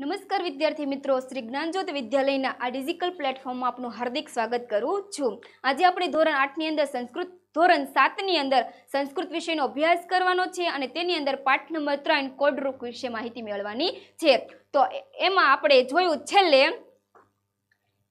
નમસ્કાર વિદ્યાર્થી મિત્રો, શ્રી જ્ઞાનજ્યોત વિદ્યાલયના આ ડિજિટલ પ્લેટફોર્મમાં આપનું હાર્દિક સ્વાગત કરું છું. આજે આપણે ધોરણ આઠની અંદર સંસ્કૃત, ધોરણ સાતની અંદર સંસ્કૃત વિષયનો અભ્યાસ કરવાનો છે અને તેની અંદર પાઠ નંબર ત્રણ કોડરૂપ વિશે માહિતી મેળવવાની છે. તો એમાં આપણે જોયું છેલ્લે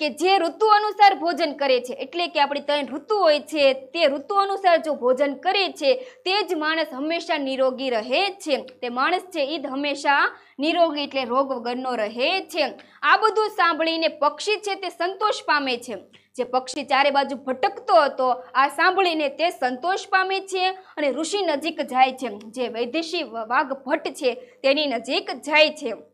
કે જે ઋતુ અનુસાર ભોજન કરે છે, એટલે કે આપણી ત્રણ ઋતુ હોય છે, તે ઋતુ અનુસાર જો ભોજન કરે છે, તે જ માણસ હંમેશા નિરોગી રહે છે. તે માણસ છે એ હંમેશા નિરોગી એટલે રોગ વગરનો રહે છે. આ બધું સાંભળીને પક્ષી છે, તે સંતોષ પામે છે. જે પક્ષી ચારે બાજુ ભટકતો હતો, આ સાંભળીને તે સંતોષ પામે છે અને ઋષિ નજીક જાય છે. જે વૈદેશી વાઘ ભટ્ટ છે, તેની નજીક જાય છે.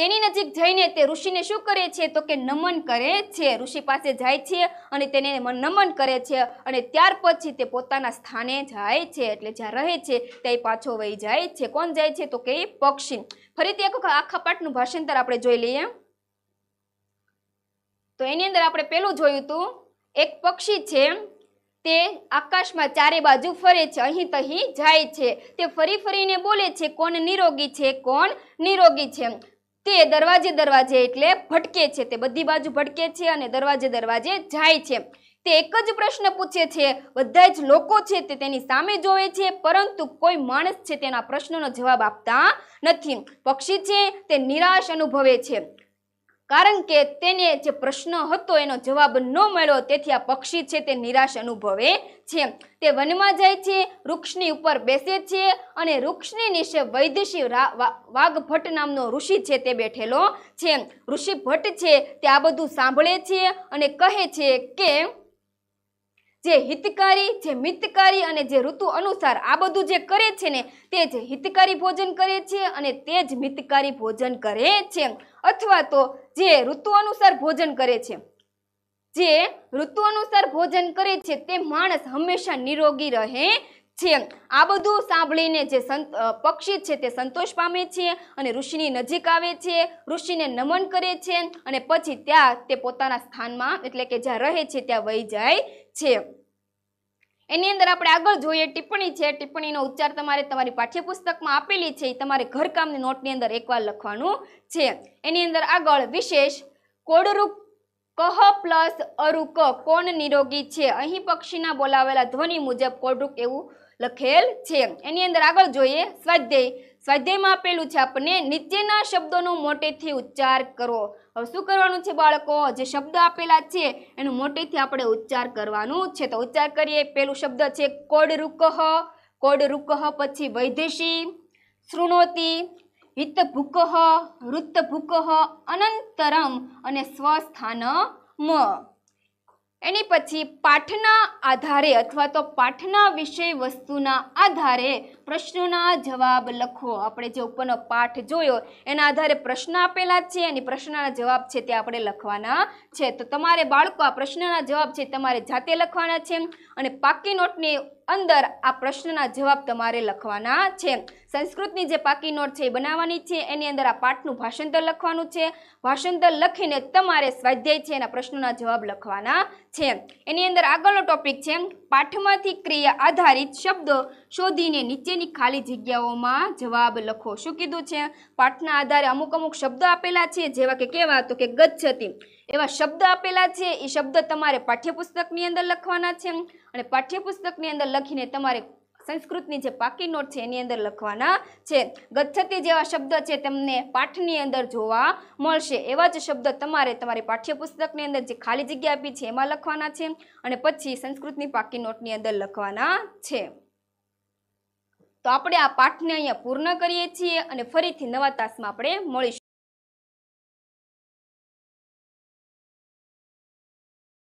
તેની નજીક જઈને તે ઋષિને શું કરે છે? તો કે નમન કરે છે. ઋષિ પાસે જાય છે અને તેને નમન કરે છે અને ત્યાર પછી તે પોતાના સ્થાને જાય છે. એટલે જ્યાં રહે છે ત્યાં પાછો વહી જાય છે. કોણ જાય છે? તો કે પક્ષી. ફરીથી એક આખા પાઠનું ભાષાંતર આપણે જોઈ લઈએ. તો એની અંદર આપણે પેલું જોયું હતું એક પક્ષી છે, તે આકાશમાં ચારે બાજુ ફરે છે અહીં તહીં જાય છે. તે ફરી ફરીને બોલે છે, કોણ નિરોગી છે? કોણ નિરોગી છે? તે દરવાજે દરવાજે એટલે ભટકે છે. તે બધી બાજુ ભટકે છે અને દરવાજે દરવાજે જાય છે. તે એક જ પ્રશ્ન પૂછે છે. બધા જ લોકો છે તે તેની સામે જોવે છે, પરંતુ કોઈ માણસ છે તેના પ્રશ્નનો જવાબ આપતા નથી. પક્ષી છે તે નિરાશ અનુભવે છે. કારણ કે તેને જે પ્રશ્ન હતો એનો જવાબ ન મળ્યો, તેથી આ પક્ષી છે તે નિરાશ અનુભવે છે. તે વનમાં જાય છે, વૃક્ષની ઉપર બેસે છે અને વૃક્ષની નીચે વૈદેશી વાઘભટ્ટ નામનો ઋષિ છે તે બેઠેલો છે. ઋષિ ભટ્ટ છે તે આ બધું સાંભળે છે અને કહે છે કે જે હિતકારી, જે મિતકારી અને જે ઋતુ અનુસાર આ બધું જે કરે છે ને, તે જ હિતકારી ભોજન કરે છે અને તે જ મિતકારી ભોજન કરે છે. અથવા તો જે ઋતુ અનુસાર ભોજન કરે છે. જે ઋતુ અનુસાર ભોજન કરે છે તે માણસ હંમેશા નિરોગી રહે છે. આ બધું સાંભળીને જે સંત પક્ષી છે તે સંતોષ પામે છે અને ઋષિની નજીક આવે છે. ઋષિને નમન કરે છે અને પછી ત્યાં તે પોતાના સ્થાનમાં, એટલે કે જ્યાં રહે છે ત્યાં વહી જાય છે. એની અંદર આપણે આગળ જોઈએ, ટિપ્પણી છે. ટિપ્પણીનો ઉચ્ચાર તમારે તમારી પાઠ્યપુસ્તકમાં આપેલી છે. એ તમારે ઘરકામની નોટની અંદર એકવાર લખવાનું છે. એની અંદર આગળ વિશેષ, કોડરૂપ કહ પ્લસ અરુક કોણ નિરોગી છે? અહીં પક્ષીના બોલાવેલા ધ્વનિ મુજબ કોડરૂપ એવું લખેલ છે. એની અંદર આગળ જોઈએ. સ્વાધ્યાય. સ્વાધ્યાયમાં આપેલું છે આપણને નીચેના શબ્દોનો મોટેથી ઉચ્ચાર કરો. હવે શું કરવાનું છે બાળકો? જે શબ્દ આપેલા છે, એનું મોટેથી આપણે ઉચ્ચાર કરવાનું છે. તો ઉચ્ચાર કરીએ. પેલું શબ્દ છે કોડ રૂકહ કોડ રૂકહ પછી વૈદેશી શૃણોતી. હિત ભૂકહ વૃત્ત ભૂકહ અનંતરમ. અને સ્વસ્થાનમ. એની પછી પાઠના આધારે અથવા તો પાઠના વિષય વસ્તુના આધારે પ્રશ્નોના જવાબ લખો આપણે જે ઉપરનો પાઠ જોયો, એના આધારે પ્રશ્ન આપેલા છે અને પ્રશ્નના જવાબ છે તે આપણે લખવાના છે. તો તમારે બાળકો આ પ્રશ્નના જવાબ છે તમારે જાતે લખવાના છે. અને પાકી નોટની અંદર આ પ્રશ્નના જવાબ તમારે લખવાના છે. સંસ્કૃતની જે પાકી નોટ છે એ બનાવવાની છે. એની અંદર આ પાઠનું ભાષાંતર લખવાનું છે. ભાષાંતર લખીને તમારે સ્વાધ્યાય છે એના પ્રશ્નોના જવાબ લખવાના છે. એની અંદર આગળનો ટોપિક છે. પાઠમાંથી ક્રિયા આધારિત શબ્દો શોધીને નીચેની ખાલી જગ્યાઓમાં જવાબ લખો. શું કીધું છે? પાઠના આધારે અમુક અમુક શબ્દ આપેલા છે. જેવા કે કેવા? તો કે ગચ્છતી. એવા શબ્દ આપેલા છે. એ શબ્દ તમારે પાઠ્યપુસ્તકની અંદર લખવાના છે. અને પાઠ્યપુસ્તકની અંદર લખીને તમારે સંસ્કૃતની જે પાકી નોટ છે એની અંદર લખવાના છે. ગચ્છતી જેવા શબ્દ છે તમને પાઠની અંદર જોવા મળશે. એવા જ શબ્દ તમારે તમારી પાઠ્યપુસ્તકની અંદર જે ખાલી જગ્યા આપી છે એમાં લખવાના છે અને પછી સંસ્કૃતની પાકી નોટની અંદર લખવાના છે. તો આપણે આ પાઠને અહીંયા પૂર્ણ કરીએ છીએ અને ફરીથી નવા તાસમાં આપણે મળીશું.